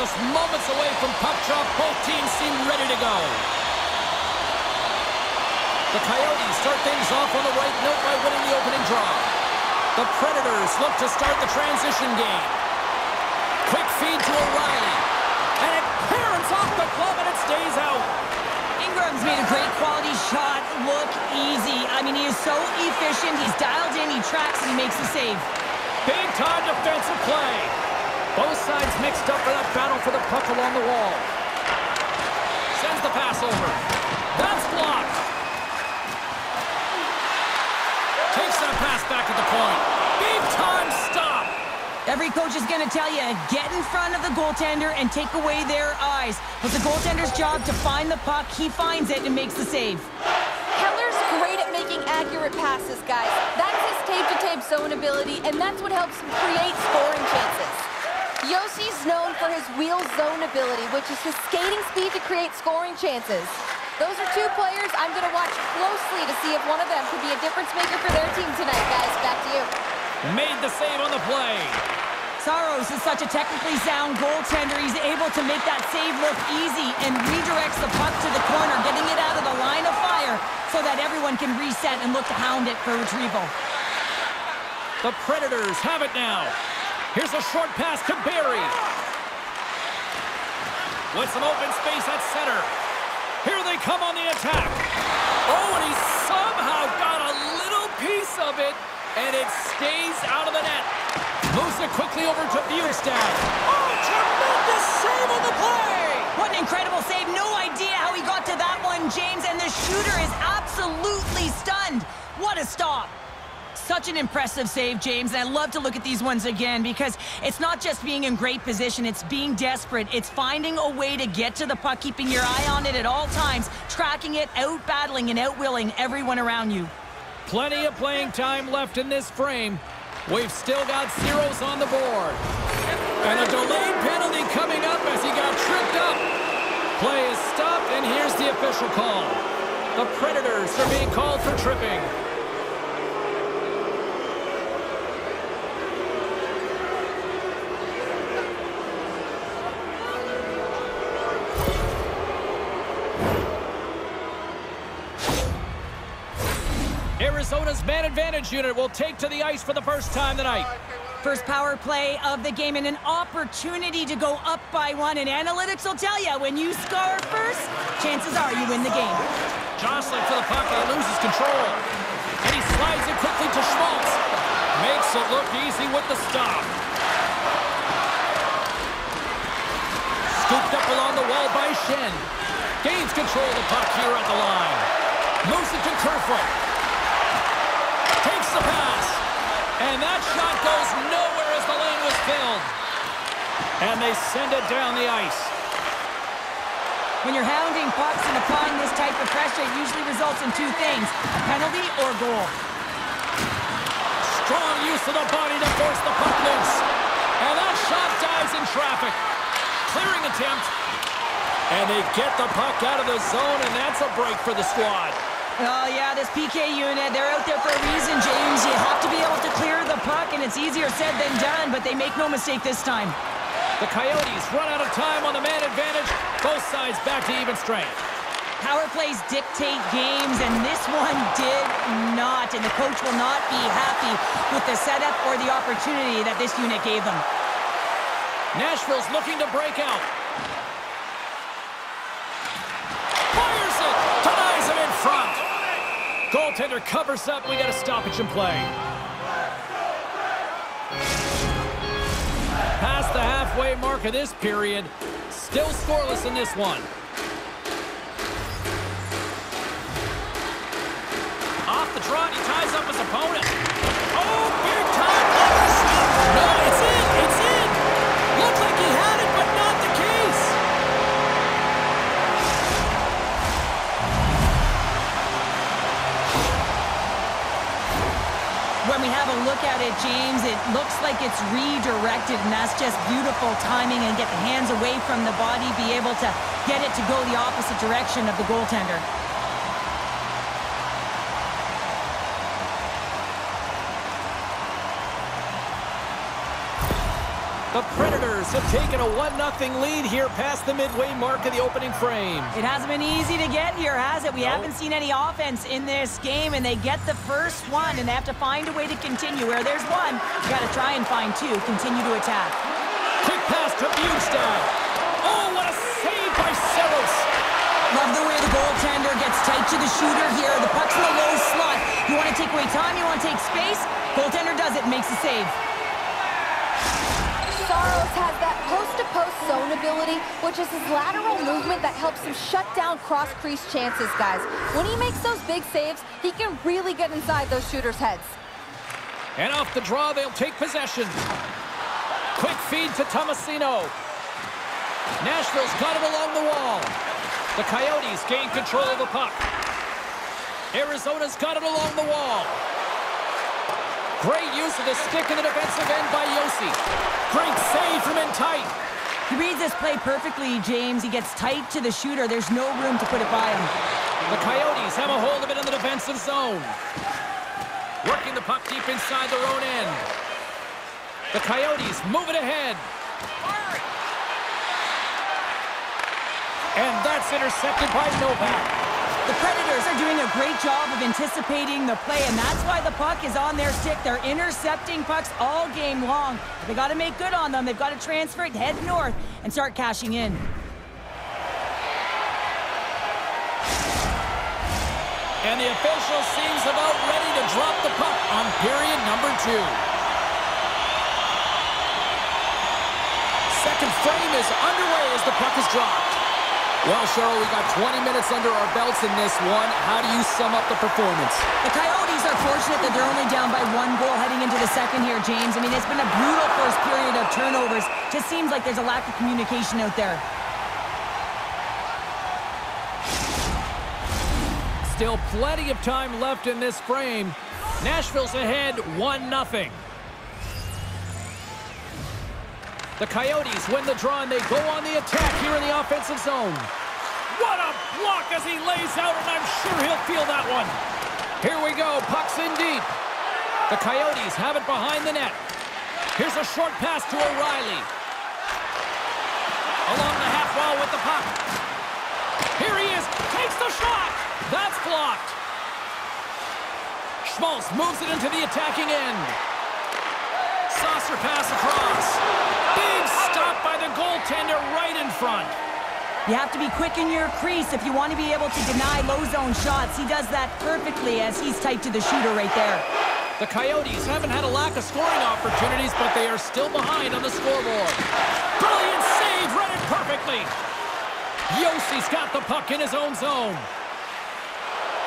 Just moments away from puck drop, both teams seem ready to go. The Coyotes start things off on the right note by winning the opening draw. The Predators look to start the transition game. Quick feed to O'Reilly. And it parents off the glove and it stays out. Ingram's made a great quality shot look easy. I mean, he is so efficient. He's dialed in, he tracks, and he makes the save. Big time defensive play. Both sides mixed up for that battle for the puck along the wall. Sends the pass over. That's blocked. Takes that pass back at the point. Big time stop. Every coach is going to tell you, get in front of the goaltender and take away their eyes. But the goaltender's job to find the puck, he finds it and makes the save. Keller's great at making accurate passes, guys. That's his tape-to-tape -tape zone ability, and that's what helps him create scoring chances. Josi's known for his wheel zone ability, which is his skating speed to create scoring chances. Those are two players I'm going to watch closely to see if one of them could be a difference maker for their team tonight, guys. Back to you. Made the save on the play. Saros is such a technically sound goaltender. He's able to make that save look easy and redirects the puck to the corner, getting it out of the line of fire so that everyone can reset and look to hound it for retrieval. The Predators have it now. Here's a short pass to Barrie. With some open space at center. Here they come on the attack. Oh, and he somehow got a little piece of it, and it stays out of the net. Moves it quickly over to Bjugstad. Oh, tremendous save on the play! What an incredible save. No idea how he got to that one, James, and the shooter is absolutely stunned. What a stop. Such an impressive save, James, and I love to look at these ones again because it's not just being in great position, it's being desperate. It's finding a way to get to the puck, keeping your eye on it at all times, tracking it, out-battling and out-willing everyone around you. Plenty of playing time left in this frame. We've still got zeros on the board. And a delayed penalty coming up as he got tripped up. Play is stopped, and here's the official call. The Predators are being called for tripping. Arizona's man advantage unit will take to the ice for the first time tonight. First power play of the game and an opportunity to go up by one. And analytics will tell you, when you score first, chances are you win the game. Jostling for the puck and he loses control. And he slides it quickly to Schmaltz. Makes it look easy with the stop. Scooped up along the wall by Shen. Gains control of the puck here at the line. Moves it to Kerfoot And that shot goes nowhere as the lane was filled. And they send it down the ice. When you're hounding pucks and applying this type of pressure, it usually results in two things, a penalty or goal. Strong use of the body to force the puck loose. And that shot dies in traffic. Clearing attempt. And they get the puck out of the zone, and that's a break for the squad. Oh, yeah, this PK unit, they're out there for a reason, James. You have to be able to clear the puck, and it's easier said than done, but they make no mistake this time. The Coyotes run out of time on the man advantage. Both sides back to even strength. Power plays dictate games, and this one did not, and the coach will not be happy with the setup or the opportunity that this unit gave them. Nashville's looking to break out. Goaltender covers up. We got a stoppage in play. Past the halfway mark of this period. Still scoreless in this one. Off the trot, he ties up his opponent. Oh, big time! No, it's we have a look at it, James, it looks like it's redirected, and that's just beautiful timing and get the hands away from the body, be able to get it to go the opposite direction of the goaltender. The Predators have taken a 1-0 lead here past the midway mark of the opening frame. It hasn't been easy to get here, has it? We no. haven't seen any offense in this game, and they get the first one, and they have to find a way to continue. Where there's one, you got to try and find two. Continue to attack. Quick pass to Bjugstad. Oh, what a save by Saros. Love the way the goaltender gets tight to the shooter here. The puck's in the low slot. You want to take away time, you want to take space. Goaltender does it, makes the save. Saros has that post-to-post -post zone ability, which is his lateral movement that helps him shut down cross-crease chances, guys. When he makes those big saves, he can really get inside those shooters' heads. And off the draw, they'll take possession. Quick feed to Tomasino. Nashville's got it along the wall. The Coyotes gain control of the puck. Arizona's got it along the wall. Great use of the stick in the defensive end by Josi. Great tight. He reads this play perfectly, James. He gets tight to the shooter. There's no room to put it by him. The Coyotes have a hold of it in the defensive zone. Working the puck deep inside their own end. The Coyotes move it ahead. And that's intercepted by Novak. The Predators are doing a great job of anticipating the play, and that's why the puck is on their stick. They're intercepting pucks all game long. They got to make good on them. They've got to transfer it, head north, and start cashing in. And the official seems about ready to drop the puck on period number two. Second frame is underway as the puck is dropped. Well, Cheryl, we got 20 minutes under our belts in this one. How do you sum up the performance? The Coyotes are fortunate that they're only down by one goal heading into the second here, James. I mean, it's been a brutal first period of turnovers. Just seems like there's a lack of communication out there. Still plenty of time left in this frame. Nashville's ahead 1-0. The Coyotes win the draw, and they go on the attack here in the offensive zone. What a block as he lays out, and I'm sure he'll feel that one. Here we go, puck's in deep. The Coyotes have it behind the net. Here's a short pass to O'Reilly. Along the half wall with the puck. Here he is, takes the shot. That's blocked. Schmaltz moves it into the attacking end. Saucer pass across. Big stop by the goaltender right in front. You have to be quick in your crease if you want to be able to deny low zone shots. He does that perfectly as he's tight to the shooter right there. The Coyotes haven't had a lack of scoring opportunities, but they are still behind on the scoreboard. Brilliant save, read it perfectly. Josi's got the puck in his own zone.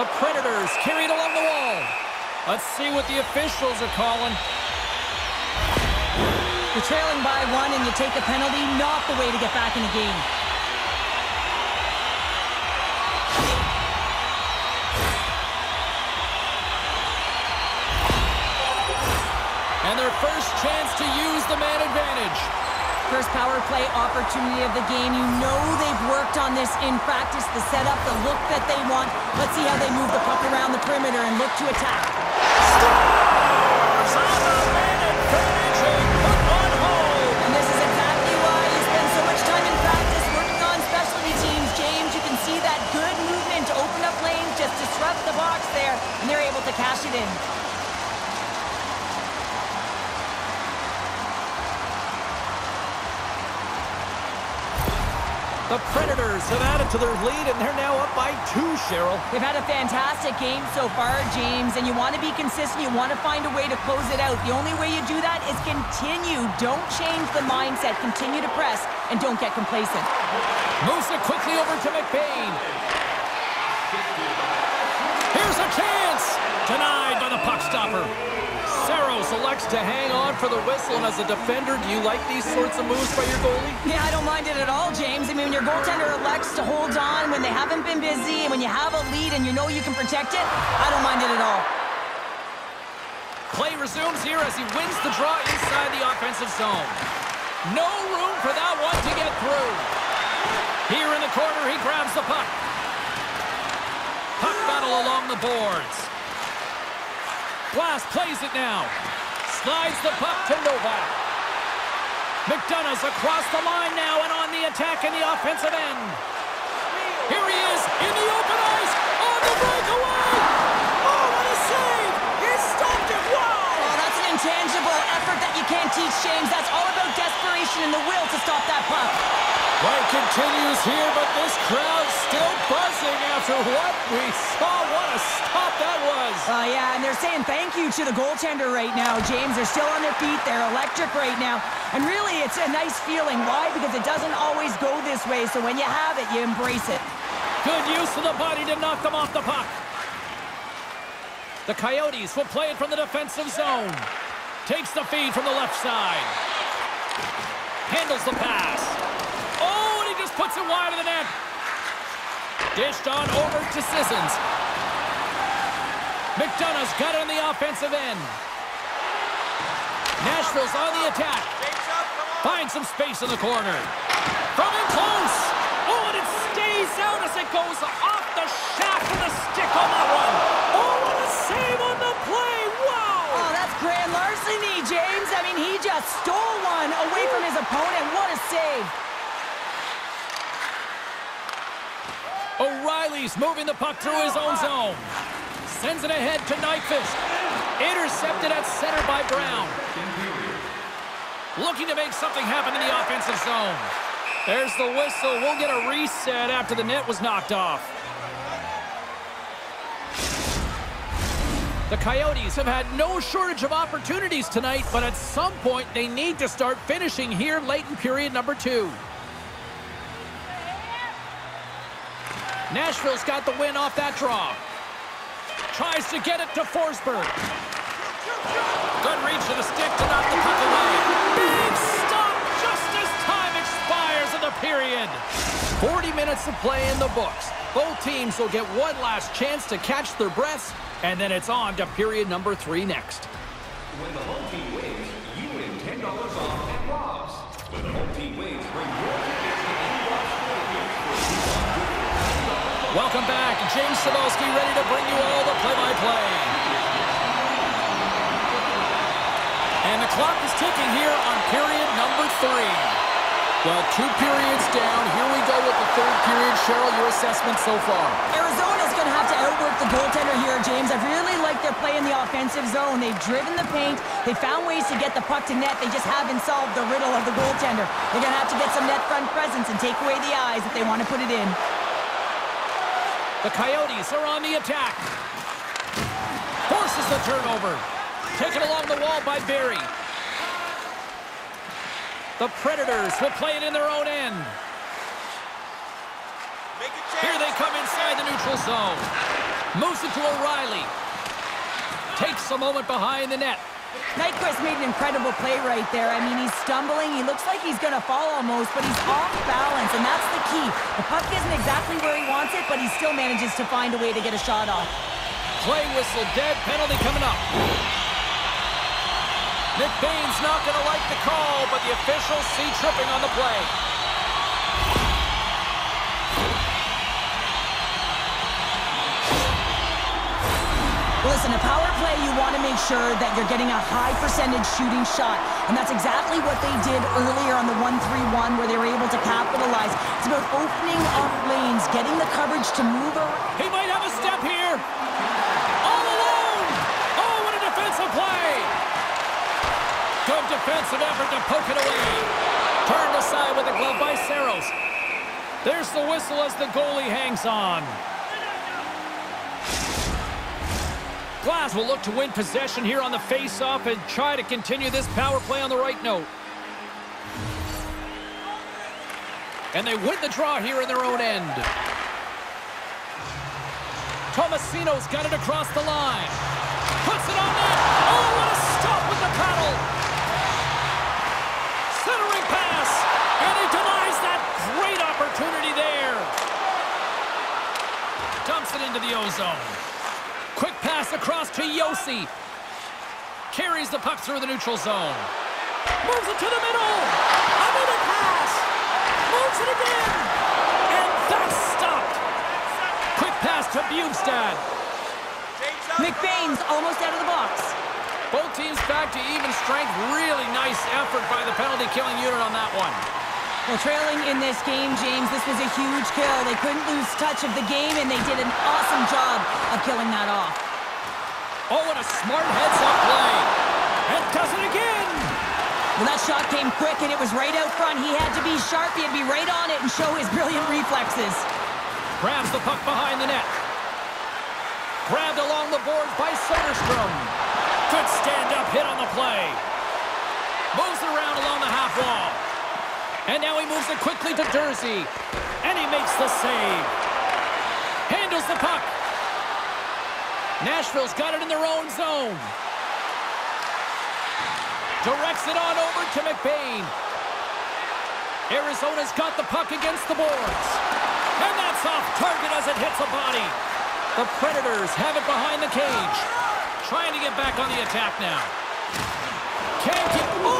The Predators carried along the wall. Let's see what the officials are calling. You're trailing by one and you take a penalty, not the way to get back in the game. And their first chance to use the man advantage. First power play opportunity of the game. You know they've worked on this in practice, the setup, the look that they want. Let's see how they move the puck around the perimeter and look to attack. Stars on the man advantage. Able to cash it in. The Predators have added to their lead, and they're now up by two, Cheryl. They've had a fantastic game so far, James, and you want to be consistent. You want to find a way to close it out. The only way you do that is continue. Don't change the mindset. Continue to press, and don't get complacent. Moves it quickly over to McBain. Here's a chance! Denied by the puck stopper. Saros elects to hang on for the whistle, and as a defender, do you like these sorts of moves by your goalie? Yeah, I don't mind it at all, James. I mean, when your goaltender elects to hold on when they haven't been busy, and when you have a lead and you know you can protect it, I don't mind it at all. Play resumes here as he wins the draw inside the offensive zone. No room for that one to get through. Here in the corner, he grabs the puck. Puck battle along the boards. Glass plays it now. Slides the puck to Novak. McDonagh's across the line now and on the attack in the offensive end. Here he is in the open ice on the breakaway. Oh, what a save! He stopped it. Wow! Oh, that's an intangible effort that you can't teach, James. That's all about desperation and the will to stop that puck. Play continues here, but this crowd still buzzing after what we saw. What a stop that was. Uh, yeah, and they're saying thank you to the goaltender right now, James. They're still on their feet. They're electric right now. And really, it's a nice feeling. Why? Because it doesn't always go this way, so when you have it, you embrace it. Good use of the body to knock them off the puck. The Coyotes will play it from the defensive zone. Takes the feed from the left side. Handles the pass. Oh, and he just puts it wide of the net. Dished on over to Sissons. McDonagh's got it on the offensive end. Nashville's on the attack. Finds some space in the corner. From in close. Oh, and it stays out as it goes off the shaft of the stick on that one. Oh, what a save on the play. Wow. Oh, that's grand larceny, James. I mean, he just stole one away from his opponent. What a save. O'Reilly's moving the puck through his own zone. Sends it ahead to Nyquist. Intercepted at center by Brown. Looking to make something happen in the offensive zone. There's the whistle. We'll get a reset after the net was knocked off. The Coyotes have had no shortage of opportunities tonight, but at some point they need to start finishing here late in period number two. Nashville's got the win off that draw. Tries to get it to Forsberg. Good reach to the stick to knock the puck away. Big stop just as time expires in the period. 40 minutes of play in the books. Both teams will get one last chance to catch their breaths, and then it's on to period number three next. When the home team wins, you win $10 off Welcome back. James Cybulski ready to bring you all the play-by-play. And the clock is ticking here on period number three. Well, two periods down. Here we go with the third period. Cheryl, your assessment so far? Arizona's going to have to outwork the goaltender here, James. I really like their play in the offensive zone. They've driven the paint. They found ways to get the puck to net. They just haven't solved the riddle of the goaltender. They're going to have to get some net front presence and take away the eyes if they want to put it in. The Coyotes are on the attack. Forces the turnover. Taken along the wall by Barrie. The Predators will play it in their own end. Here they come inside the neutral zone. Moves it to O'Reilly. Takes a moment behind the net. Nyquist made an incredible play right there. I mean, he's stumbling. He looks like he's going to fall almost, but he's off balance, and that's the key. The puck isn't exactly where he wants it, but he still manages to find a way to get a shot off. Play whistle dead. Penalty coming up. McBain's not going to like the call, but the officials see tripping on the play. Listen, a power play, you want to make sure that you're getting a high percentage shooting shot. And that's exactly what they did earlier on the 1-3-1 where they were able to capitalize. It's about opening up lanes, getting the coverage to move around. He might have a step here. All alone. Oh, what a defensive play. Good defensive effort to poke it away. Turned aside with a glove by Saros. There's the whistle as the goalie hangs on. Glass will look to win possession here on the face-off and try to continue this power play on the right note. And they win the draw here in their own end. Tomasino's got it across the line. Puts it on net. Oh, what a stop with the paddle. Centering pass. And he denies that great opportunity there. Dumps it into the ozone. Quick pass across to Josi. Carries the puck through the neutral zone. Moves it to the middle. Another pass. Moves it again. And that's stopped. Quick pass to Bjugstad. McBain's almost out of the box. Both teams back to even strength. Really nice effort by the penalty killing unit on that one. Well, trailing in this game, James, this was a huge kill. They couldn't lose touch of the game, and they did an awesome job of killing that off. Oh, what a smart heads-up play. And does it again. Well, that shot came quick, and it was right out front. He had to be sharp. He had to be right on it and show his brilliant reflexes. Grabs the puck behind the net. Grabbed along the boards by Soderstrom. Good stand-up hit on the play. Moves it around along the half wall. And now he moves it quickly to Jersey. And he makes the save. Handles the puck. Nashville's got it in their own zone. Directs it on over to McBain. Arizona's got the puck against the boards. And that's off target as it hits a body. The Predators have it behind the cage. Trying to get back on the attack now. Can't get... Oh!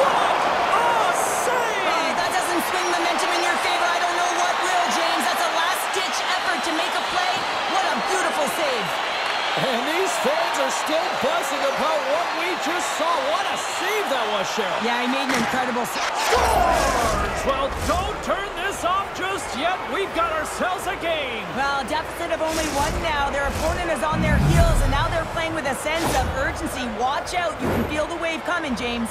What a save! Uh, that doesn't swing momentum in your favor. I don't know what will, James. That's a last-ditch effort to make a play. What a beautiful save. And these fans are still buzzing about what we just saw. What a save that was, Cheryl. Yeah, he made an incredible save. Scores! Well, don't turn this off just yet. We've got ourselves a game. Well, deficit of only one now. Their opponent is on their heels, and now they're playing with a sense of urgency. Watch out. You can feel the wave coming, James.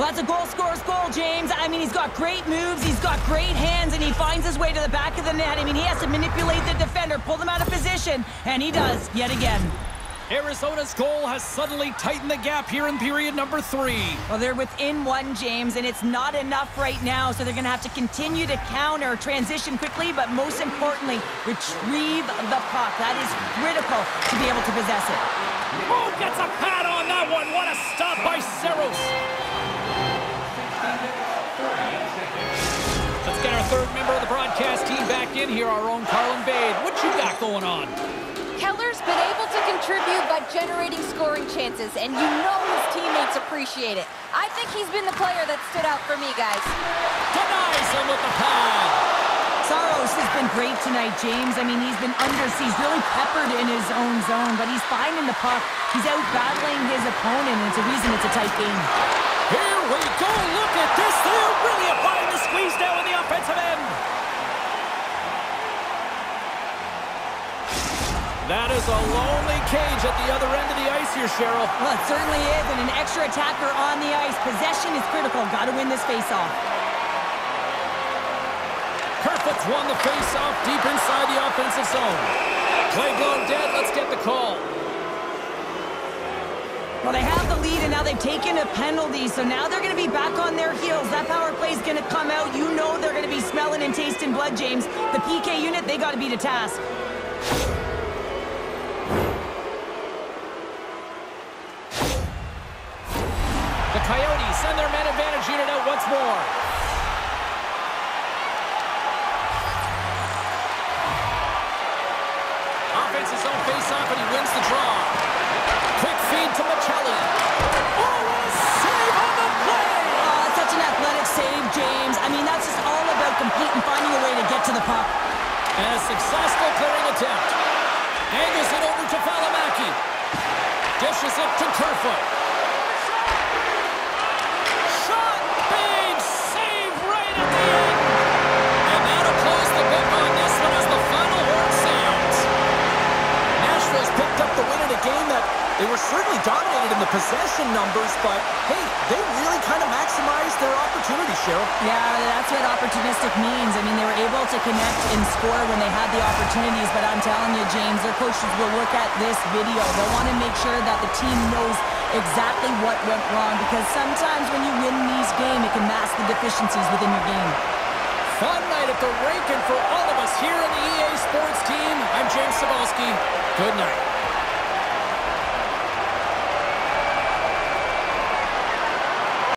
Well, that's a goal scores goal, James. I mean, he's got great moves, he's got great hands, and he finds his way to the back of the net. I mean, he has to manipulate the defender, pull them out of position, and he does, yet again. Arizona's goal has suddenly tightened the gap here in period number three. Well, they're within one, James, and it's not enough right now, so they're going to have to continue to counter, transition quickly, but most importantly, retrieve the puck. That is critical to be able to possess it. Oh, gets a pad on that one. What a stop by Saros. Third member of the broadcast team back in here, our own Carlin Bade. What you got going on? Keller's been able to contribute by generating scoring chances, and you know his teammates appreciate it. I think he's been the player that stood out for me, guys. Denies him with the pad. Saros has been great tonight, James. I mean, he's been under, he's really peppered in his own zone, but he's finding the puck. He's out battling his opponent, and it's a reason it's a tight game. We go. Look at this. They're really applying the squeeze now in the offensive end. That is a lonely cage at the other end of the ice here, Cheryl. Well, it certainly is, and an extra attacker on the ice. Possession is critical. Got to win this faceoff. Kerfoot's won the faceoff deep inside the offensive zone. Play blown dead. Let's get the call. Well, they have lead, and now they've taken a penalty, so now they're going to be back on their heels. That power play is going to come out. You know they're going to be smelling and tasting blood, James. The PK unit, they got to be a task. Possession numbers, but hey, they really kind of maximized their opportunities, Cheryl. Yeah, that's what opportunistic means. I mean, they were able to connect and score when they had the opportunities, but I'm telling you, James, their coaches will look at this video. They'll want to make sure that the team knows exactly what went wrong because sometimes when you win these games, it can mask the deficiencies within your game. Fun night at the rink, and for all of us here in the EA Sports team, I'm James Cybulski. Good night.